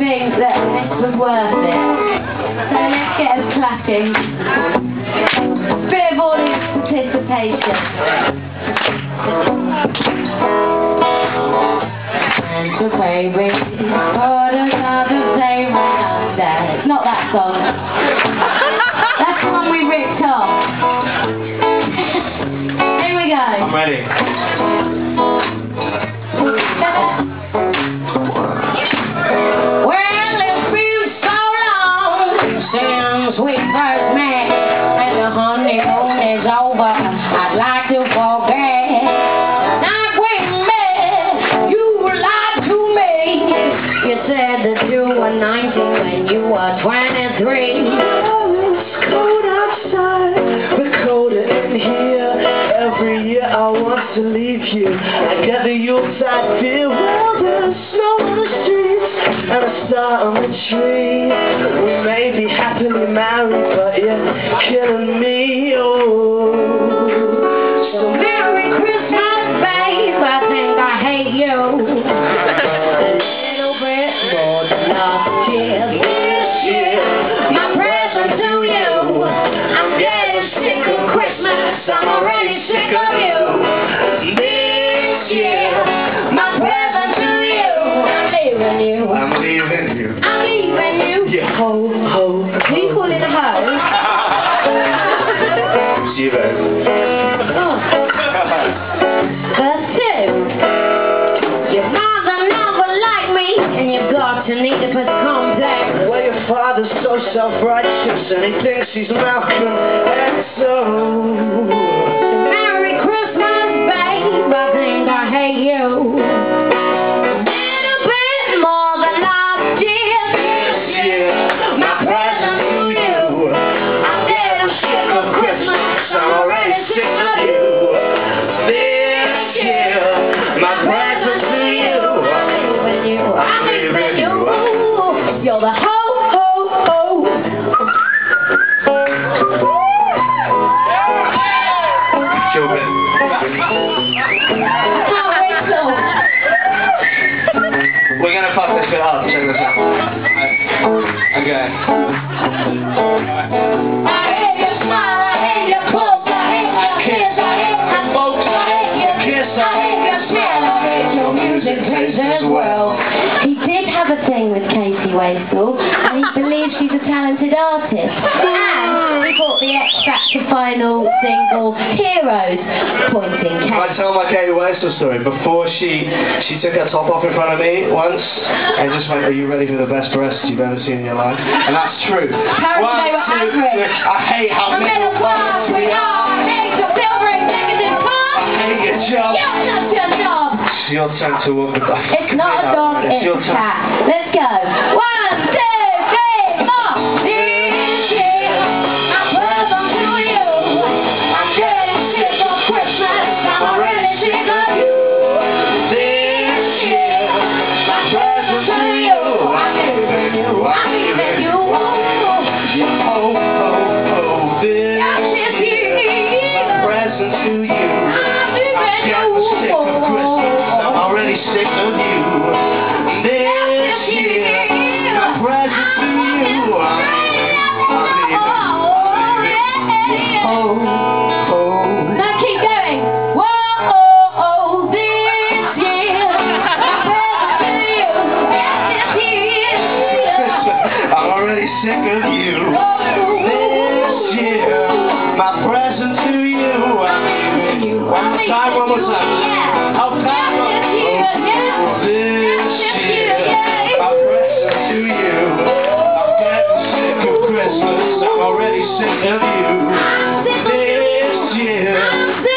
think that this was worth it. So let's get us clapping. Bit of audience participation. And the baby, what another. It's not that song. Honeymoon is over. I'd like to forget. Night we met, you lied to me. You said that you were 19 when you were 23. It's cold outside, but colder in here. To leave you. I get the Yuletide feel. Well, there's snow on the streets and a star on the tree. We may be happily married, but you're killing me. Oh, so Merry Christmas, babe. I think I hate you. A little bit more than last. Year, father's so self-righteous and he thinks he's Malcolm X. Oh. Merry Christmas, babe. I think I hate you. Little bit more than last year. This year, my present to you. I'm getting sick of Christmas. I'm already sick of you. This year, my present to you. I'm leaving you. I'm leaving you. You're the I hate your smell, I hate your music taste as well. A thing with Casey Waissel, and he believes she's a talented artist. And he bought the X Factor final single, Heroes, pointing I Casey. tell my Katie Waissel story. Before she she took her top off in front of me once and just went, "Are you ready for the best breasts you've ever seen in your life?" And that's true. Apparently One, they were two, angry. three. I hate how middle class we are, I hate your silver executive I class. hate your job. Yes, that's your. Turn to the. It's not a dog, It's it's a cat. Let's go. One, two,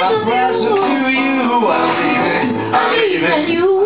To you. I'm leaving. I'm leaving you.